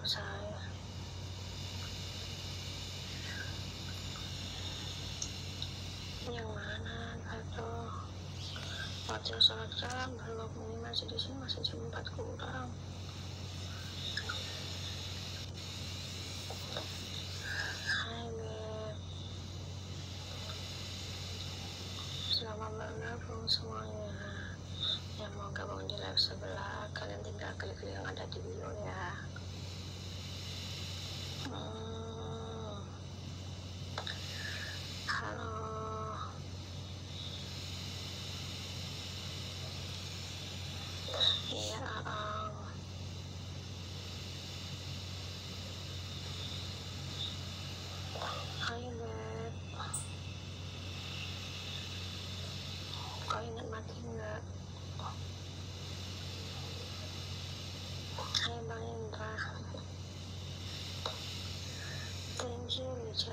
selesai yang mana aduh waktu sholat belum ini masih di sini masih jam 4 kurang. Hai beb. Selamat bergabung semuanya. Yang mau gabung di live sebelah kalian Tinggal 视剧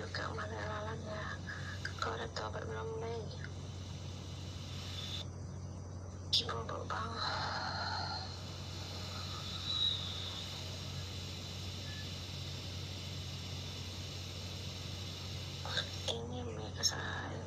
lalat ya Kau belum nih Gimana bang Ini milik saya